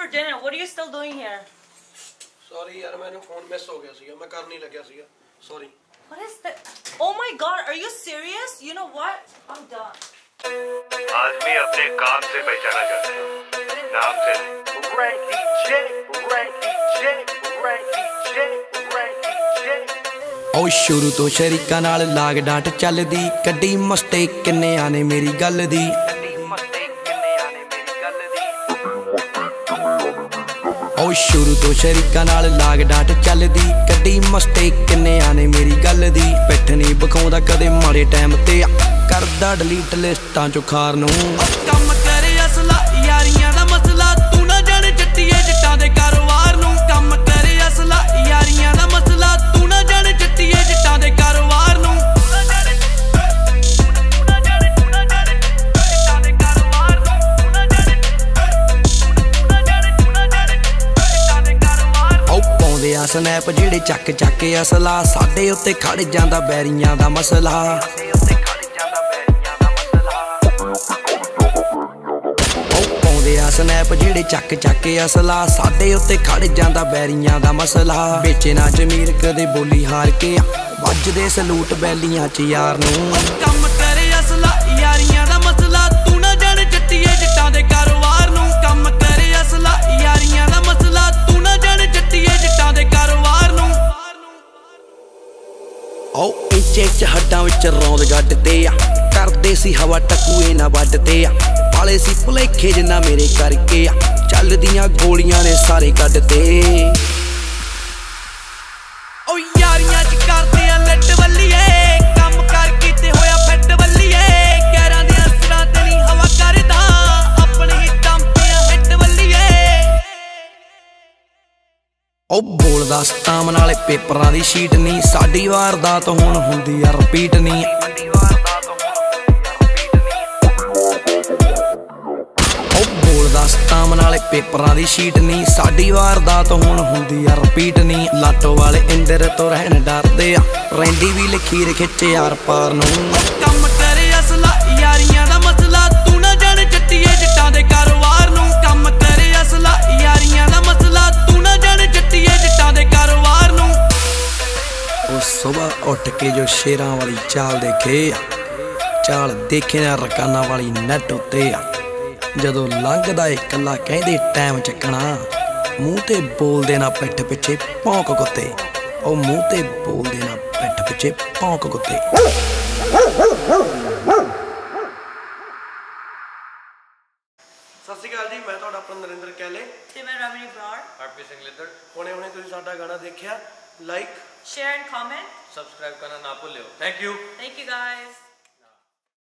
to go for dinner. What are you still doing here? Sorry ਯਾਰ ਮੈਨੂੰ phone miss ਹੋ ਗਿਆ ਸੀਗਾ ਮੈਂ ਕਰ ਨਹੀਂ ਲੱਗਿਆ ਸੀਗਾ sorry What is that? Oh my god, are you serious? You know what? I'm done. आदमी अपने काम से पहचाना जाता है नाम से नहीं रैंकी चेक रैंकी चेक रैंकी चेक रैंकी चेक ਓ ਸ਼ੁਰੂ ਤੋਂ ਸ਼ਰੀਕਾਂ ਨਾਲ ਲਾਗ ਡਾਟ ਚੱਲਦੀ ਕੱਢੀ ਮਸਤੇ ਕਿੰਨਿਆਂ ਨੇ ਮੇਰੀ ਗੱਲ ਦੀ ਓ ਸ਼ੁਰੂ ਤੋਂ ਸ਼ਰੀਕਾਂ ਨਾਲ ਲਾਗ ਡਾਟ ਚੱਲਦੀ, ਕੱਢੀ ਮਸਤੇ ਕਿੰਨਿਆਂ ਨੇ ਮੇਰੀ ਗੱਲ ਦੀ। ਪਿੱਠ ਨਹੀਂ ਬਖਾਉਂਦਾ ਕਦੇ ਮਾੜੇ ਟਾਈਮ ਤੇ। ਕਰਦਾ ਡਿਲੀਟ ਲਿਸਟਾਂ ਚੋਂ ਖਾਰ ਨੂੰ। ਆ ਸਨੈਪ ਜਿਹੜੇ ਚੱਕ ਚੱਕ ਅਸਲਾ ਸਾਡੇ ਉੱਤੇ ਖੜ ਜਾਂਦਾ ਬੈਰੀਆਂ ਦਾ ਮਸਲਾ। ਪਾਉਂਦੇ ਆ ਸਨੈਪ ਜਿਹੜੇ ਚੱਕ ਚੱਕ ਅਸਲਾ ਸਾਡੇ ਉੱਤੇ ਖੜ ਜਾਂਦਾ ਬੈਰੀਆਂ ਦਾ ਮਸਲਾ। ਵੇਚੇ ਨਾ ਜ਼ਮੀਰ ਕਦੇ ਬੋਲੀ ਹਾਰ ਕੇ ਵੱਜਦੇ ਸਲੂਟ ਬੈਲੀਆਂ ਚ ਯਾਰ ਨੂੰ। ਕੰਮ ਕਰੇ ਅਸਲਾ ਯਾਰੀਆਂ ਦਾ ਉਹ ਇੰਚੇ ਚ ਹੱਡਾਂ ਵਿੱਚ ਰੌਂਦ ਗੱਡਦੇ ਆ। ਕਰਦੇ ਸੀ ਹਵਾ ਟਕੂਏ ਨਾ ਵੱਢਦੇ ਆ। ਵਾਲੇ ਸੀ ਭੁਲੇਖੇ ਜਿੰਨਾ ਮੇਰੇ ਕਰਕੇ ਆ। ਚੱਲਦੀਆਂ ਗੋਲੀਆਂ ਨੇ ਸਾਰੇ ਕੱਢਦੇ। ਉਹ ਬੋਲਦਾ ਸਤਾਮ ਨਾਲੇ ਪੇਪਰਾਂ ਦੀ ਸ਼ੀਟ ਨਹੀਂ, ਸਾਡੀ ਵਾਰਦਾਤ ਹੁਣ ਹੁੰਦੀ ਆ ਰਿਪੀਟ ਨਹੀਂ। ਉਹ ਬੋਲਦਾ ਸਤਾਮ ਨਾਲੇ ਪੇਪਰਾਂ ਦੀ ਸ਼ੀਟ ਨਹੀਂ, ਸਾਡੀ ਵਾਰਦਾਤ ਹੁਣ ਹੁੰਦੀ ਆ ਰਿਪੀਟ ਨਹੀਂ। ਲਾਟੋ ਵਾਲੇ ਇੰਦਰ ਤੋਂ ਰਹਿਣ ਡਰਦੇ ਆ ਰੈਂਡੀ ਵੀ ਲਖੀਰ ਖਿੱਚੇ ਯਾਰ ਪਾਰ ਨੂੰ। ਕੰਮ ਕੇ ਜੋ ਸ਼ੇਰਾਂ ਵਾਲੀ ਚਾਲ ਦੇਖੇ ਆ। ਚਾਲ ਦੇਖੇ ਨਾ ਰਕਾਨਾ ਵਾਲੀ ਨੈਟ ਉੱਤੇ ਆ। ਜਦੋਂ ਲੰਘਦਾ ਏ ਕੱਲਾ ਕਹਿੰਦੇ ਟਾਈਮ ਚੱਕਣਾ ਮੂੰਹ ਤੇ ਬੋਲਦੇ ਨਾ ਪਿੱਠ ਪਿੱਛੇ ਭੌਂਕ ਕੁੱਤੇ। ਉਹ ਮੂੰਹ ਤੇ ਬੋਲਦੇ ਨਾ ਪਿੱਠ ਪਿੱਛੇ ਭੌਂਕ ਕੁੱਤੇ। ਸਤਿ ਸ਼੍ਰੀ ਅਕਾਲ ਜੀ ਮੈਂ ਤੁਹਾਡਾ ਆਪਣਾ Narendra Kaile. Tim and Ramini Brar. Harpreet Singh ਲਿੱਦੜ ਹੁਣੇ ਹੁਣੇ ਤੁਸੀਂ ਸਾਡਾ ਗਾਣਾ ਦੇਖਿਆ। like, share and comment. Subscribe करना ना भूलियो. Thank you. Thank you guys.